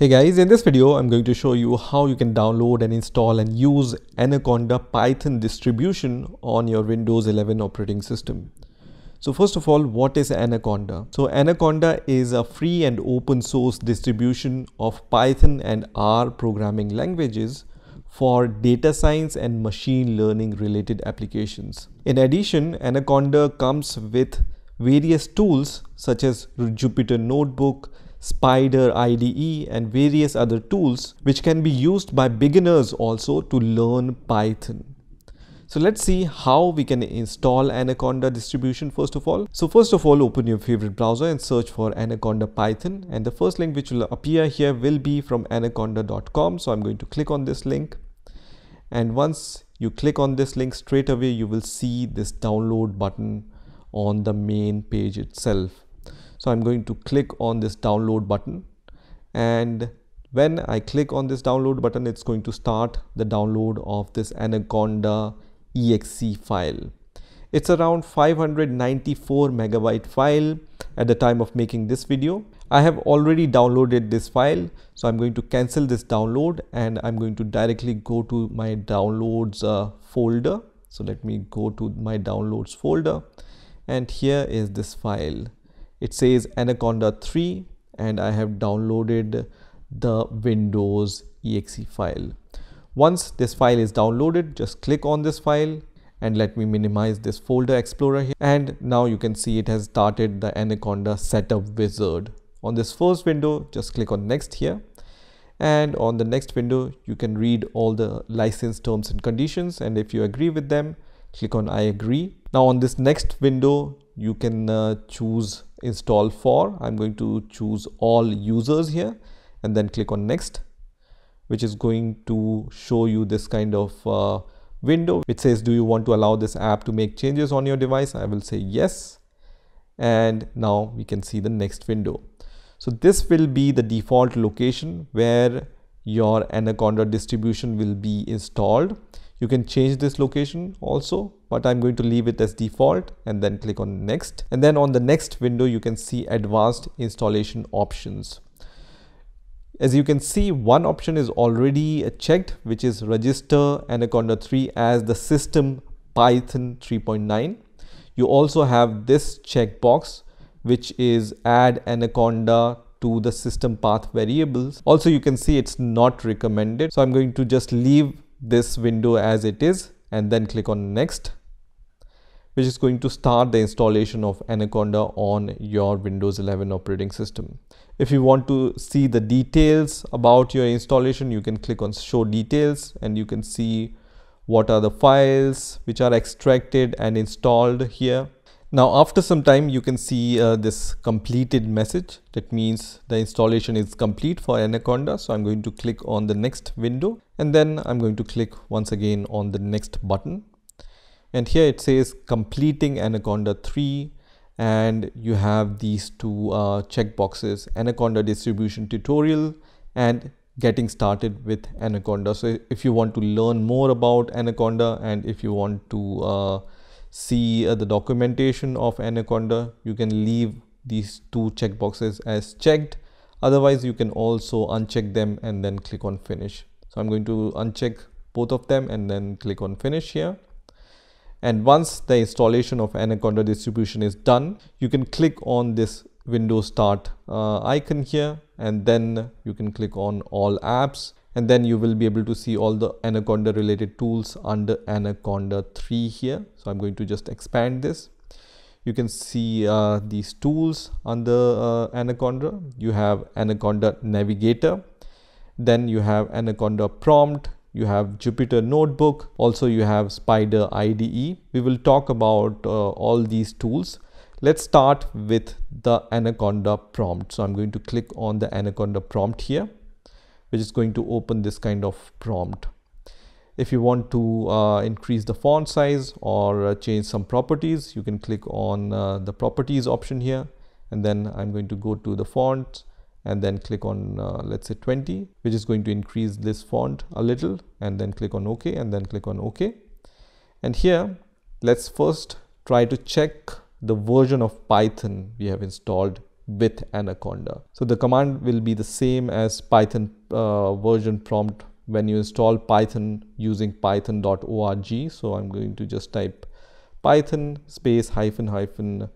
Hey guys, in this video, I'm going to show you how you can download and install and use Anaconda Python distribution on your Windows 11 operating system. So first of all, what is Anaconda? So Anaconda is a free and open source distribution of Python and R programming languages for data science and machine learning related applications. In addition, Anaconda comes with various tools such as Jupyter Notebook, Spyder IDE and various other tools which can be used by beginners also to learn Python. So let's see how we can install Anaconda distribution first of all. So first of all, open your favorite browser and search for Anaconda Python. And the first link which will appear here will be from anaconda.com. So I'm going to click on this link. And once you click on this link straight away, you will see this download button on the main page itself. So I'm going to click on this download button and when I click on this download button, it's going to start the download of this Anaconda exe file. It's around 594 megabyte file at the time of making this video. I have already downloaded this file. So I'm going to cancel this download and I'm going to directly go to my downloads uh, folder. So let me go to my downloads folder and here is this file it says anaconda 3 and I have downloaded the windows exe file. Once this file is downloaded just click on this file and let me minimize this folder explorer here. And now you can see it has started the anaconda setup wizard. On this first window just click on next here. And on the next window you can read all the license terms and conditions. And if you agree with them click on I agree. Now on this next window you can uh, choose install for. I'm going to choose all users here and then click on next which is going to show you this kind of uh, window. Which says do you want to allow this app to make changes on your device? I will say yes. And now we can see the next window. So this will be the default location where your Anaconda distribution will be installed you can change this location also, but I'm going to leave it as default and then click on next. And then on the next window, you can see advanced installation options. As you can see, one option is already checked, which is register Anaconda 3 as the system Python 3.9. You also have this checkbox, which is add Anaconda to the system path variables. Also, you can see it's not recommended. So I'm going to just leave this window as it is and then click on next which is going to start the installation of Anaconda on your Windows 11 operating system. If you want to see the details about your installation, you can click on show details and you can see what are the files which are extracted and installed here. Now after some time you can see uh, this completed message. That means the installation is complete for Anaconda. So I'm going to click on the next window. And then I'm going to click once again on the next button. And here it says completing Anaconda 3 and you have these two uh, checkboxes Anaconda distribution tutorial and getting started with Anaconda. So if you want to learn more about Anaconda and if you want to uh, see uh, the documentation of Anaconda, you can leave these two checkboxes as checked. Otherwise, you can also uncheck them and then click on finish. So I'm going to uncheck both of them and then click on finish here. And once the installation of Anaconda distribution is done, you can click on this Windows Start uh, icon here and then you can click on all apps and then you will be able to see all the Anaconda related tools under Anaconda 3 here. So I'm going to just expand this. You can see uh, these tools under uh, Anaconda. You have Anaconda Navigator. Then you have Anaconda Prompt. You have Jupyter Notebook. Also you have Spyder IDE. We will talk about uh, all these tools. Let's start with the Anaconda prompt. So I'm going to click on the Anaconda prompt here which is going to open this kind of prompt. If you want to uh, increase the font size or uh, change some properties, you can click on uh, the properties option here. And then I'm going to go to the font and then click on, uh, let's say 20, which is going to increase this font a little and then click on OK and then click on OK. And here, let's first try to check the version of Python we have installed with Anaconda. So the command will be the same as Python uh, version prompt when you install Python using python.org. So I'm going to just type python space hyphen hyphen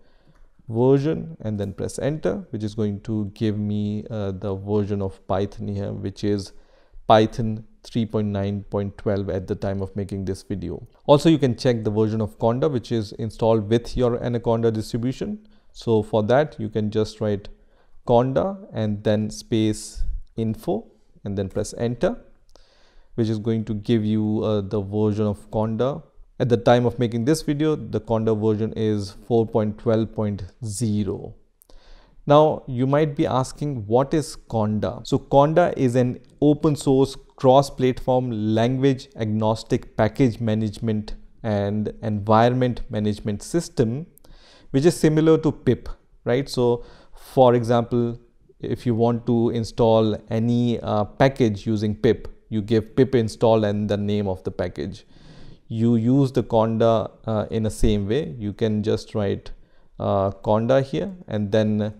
version and then press enter which is going to give me uh, the version of python here which is python 3.9.12 at the time of making this video also you can check the version of conda which is installed with your anaconda distribution so for that you can just write conda and then space info and then press enter which is going to give you uh, the version of conda at the time of making this video, the Conda version is 4.12.0. Now you might be asking what is Conda? So Conda is an open source cross-platform language agnostic package management and environment management system which is similar to pip right? So for example if you want to install any uh, package using pip you give pip install and the name of the package. You use the conda uh, in the same way. You can just write uh, conda here and then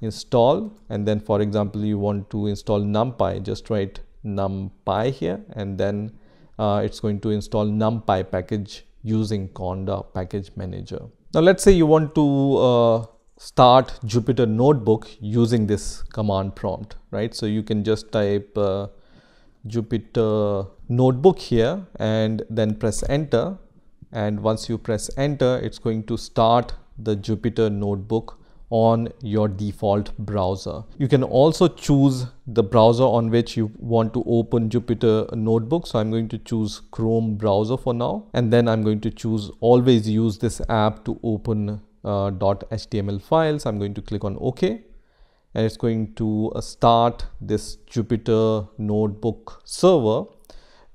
install. And then for example you want to install numpy just write numpy here and then uh, it's going to install numpy package using conda package manager now let's say you want to uh, start jupyter notebook using this command prompt right? So you can just type uh, Jupyter notebook here and then press enter. And once you press enter it's going to start the Jupyter notebook on your default browser. You can also choose the browser on which you want to open Jupyter notebook. So I'm going to choose Chrome browser for now and then I'm going to choose always use this app to open uh, .html files. I'm going to click on OK and it's going to uh, start this Jupyter notebook server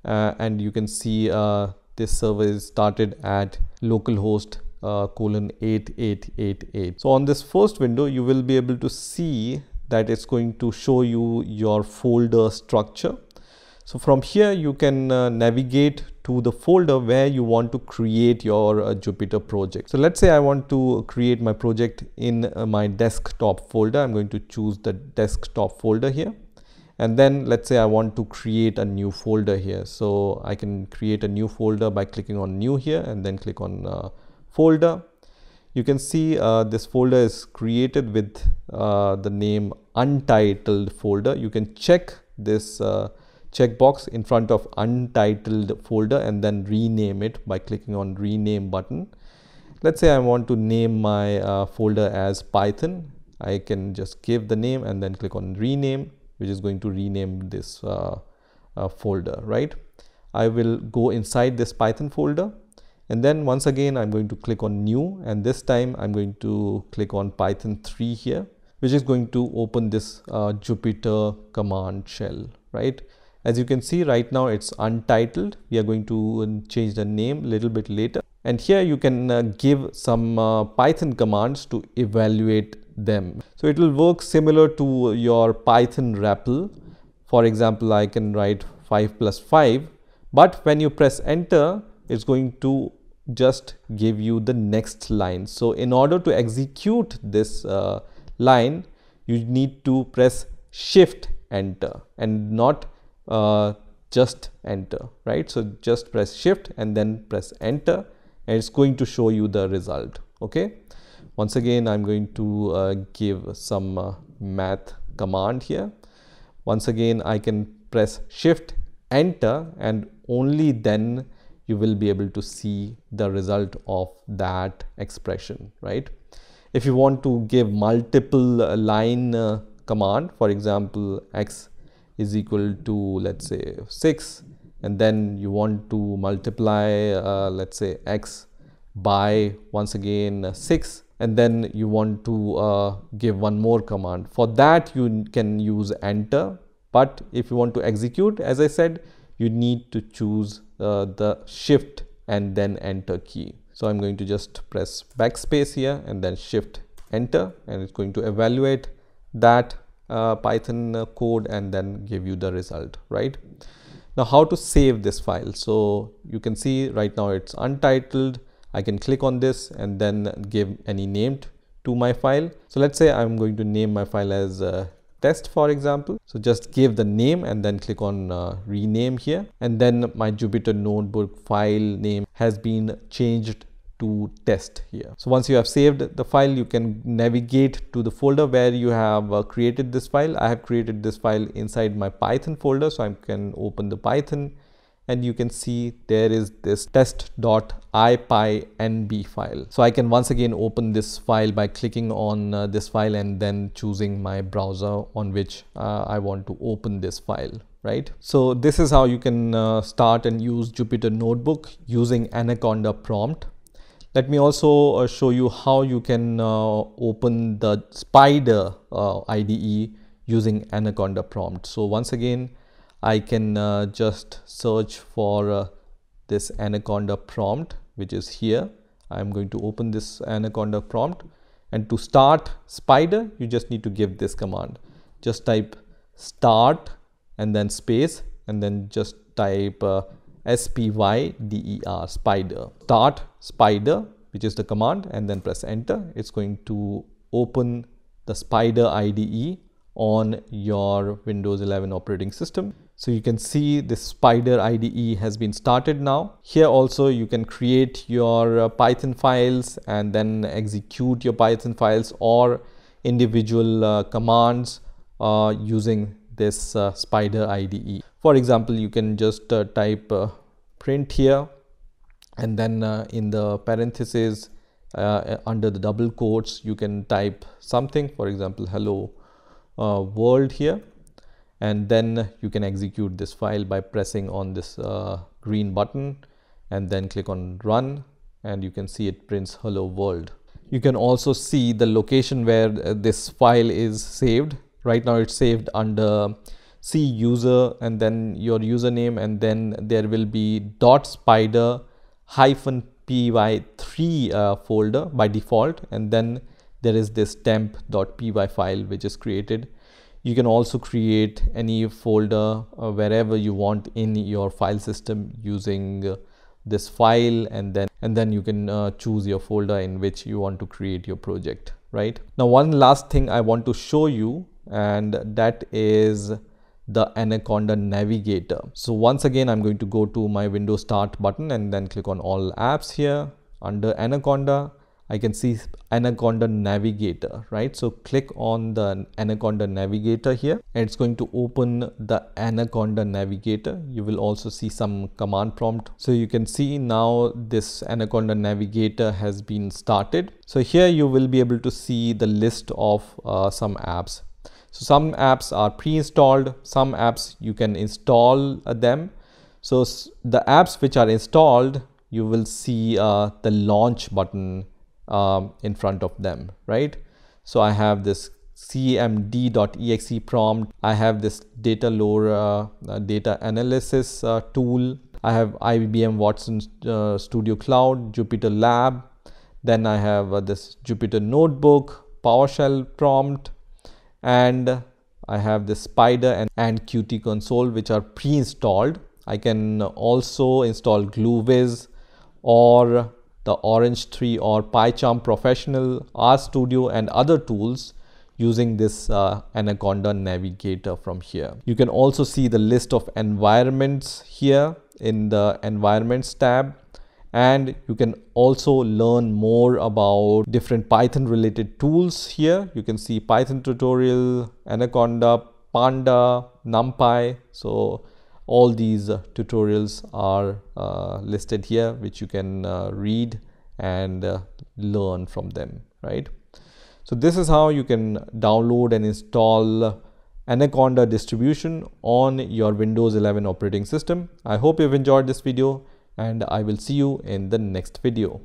uh, and you can see uh, this server is started at localhost uh, colon 8888 so on this first window you will be able to see that it's going to show you your folder structure so from here you can uh, navigate to the folder where you want to create your uh, Jupyter project. So let's say I want to create my project in uh, my desktop folder. I'm going to choose the desktop folder here. And then let's say I want to create a new folder here. So I can create a new folder by clicking on new here and then click on uh, folder. You can see uh, this folder is created with uh, the name untitled folder. You can check this uh, checkbox in front of untitled folder and then rename it by clicking on rename button. Let's say I want to name my uh, folder as Python. I can just give the name and then click on rename which is going to rename this uh, uh, folder, right? I will go inside this Python folder and then once again I'm going to click on new and this time I'm going to click on Python 3 here which is going to open this uh, Jupyter command shell, right? As you can see right now it's untitled. We are going to uh, change the name a little bit later. And here you can uh, give some uh, Python commands to evaluate them. So it will work similar to your Python REPL. For example, I can write 5 plus 5. But when you press enter, it's going to just give you the next line. So in order to execute this uh, line, you need to press shift enter and not uh, just enter right? So just press shift and then press enter and it's going to show you the result okay? Once again i'm going to uh, give some uh, math command here. Once again i can press shift enter and only then you will be able to see the result of that expression right? If you want to give multiple uh, line uh, command for example x is equal to let's say 6 and then you want to multiply uh, let's say x by once again uh, 6 and then you want to uh, give one more command. For that you can use enter but if you want to execute as I said you need to choose uh, the shift and then enter key so I'm going to just press backspace here and then shift enter and it's going to evaluate that uh, Python uh, code and then give you the result, right? Now, how to save this file? So you can see right now it's untitled. I can click on this and then give any name to my file. So let's say I'm going to name my file as uh, test for example. So just give the name and then click on uh, rename here and then my Jupyter notebook file name has been changed to test here. So once you have saved the file, you can navigate to the folder where you have uh, created this file. I have created this file inside my Python folder. So I can open the Python and you can see there is this test.ipynb file. So I can once again open this file by clicking on uh, this file and then choosing my browser on which uh, I want to open this file. Right. So this is how you can uh, start and use Jupyter Notebook using Anaconda prompt. Let me also uh, show you how you can uh, open the Spyder uh, IDE using Anaconda prompt. So once again, I can uh, just search for uh, this anaconda prompt which is here. I'm going to open this anaconda prompt. And to start Spyder you just need to give this command. Just type start and then space and then just type uh, S-P-Y-D-E-R Spyder start Spyder which is the command and then press enter. It's going to open the Spyder IDE on your Windows 11 operating system so you can see this Spyder IDE has been started now. Here also you can create your uh, Python files and then execute your Python files or individual uh, commands uh, using this uh, Spyder IDE. For example, you can just uh, type uh, print here and then in the parentheses under the double quotes you can type something for example hello world here and then you can execute this file by pressing on this uh, green button and then click on run and you can see it prints hello world. You can also see the location where uh, this file is saved. Right now it's saved under C user and then your username and then there will be dot spyder hyphen py3 uh, folder by default and then there is this temp.py file which is created. You can also create any folder uh, wherever you want in your file system using uh, this file and then and then you can uh, choose your folder in which you want to create your project right? Now one last thing i want to show you and that is the anaconda navigator. So once again i'm going to go to my windows start button and then click on all apps here under anaconda I can see Anaconda Navigator, right? So click on the Anaconda Navigator here and it's going to open the Anaconda Navigator. You will also see some command prompt. So you can see now this Anaconda Navigator has been started. So here you will be able to see the list of uh, some apps. So some apps are pre-installed, some apps you can install uh, them. So the apps which are installed, you will see uh, the launch button um, in front of them, right? So I have this cmd.exe prompt. I have this Datalore uh, uh, data analysis uh, tool. I have IBM Watson uh, Studio Cloud, Jupyter Lab. Then I have uh, this Jupyter Notebook, PowerShell prompt, and I have this Spyder and, and Qt console, which are pre-installed. I can also install Glueviz or the Orange 3 or PyCharm Professional, RStudio and other tools using this uh, Anaconda navigator from here. You can also see the list of environments here in the environments tab and you can also learn more about different Python related tools here. You can see Python tutorial, Anaconda, Panda, NumPy. So all these uh, tutorials are uh, listed here which you can uh, read and learn from them right? So this is how you can download and install anaconda distribution on your windows 11 operating system. I hope you've enjoyed this video and i will see you in the next video